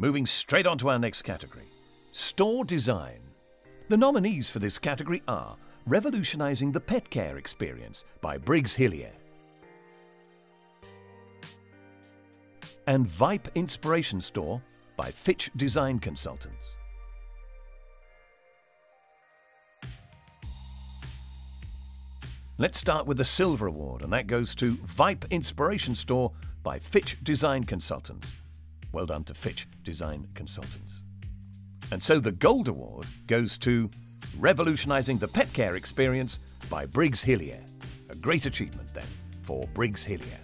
Moving straight on to our next category Store Design. The nominees for this category are Revolutionising the Pet Care Experience by Briggs Hillier and Vype Inspiration Store by Fitch Design Consultants. Let's start with the Silver Award, and that goes to Vype Inspiration Store by Fitch Design Consultants. Well done to Fitch Design Consultants. And so the Gold Award goes to Revolutionising the Pet Care Experience by Briggs Hillier. A great achievement then for Briggs Hillier.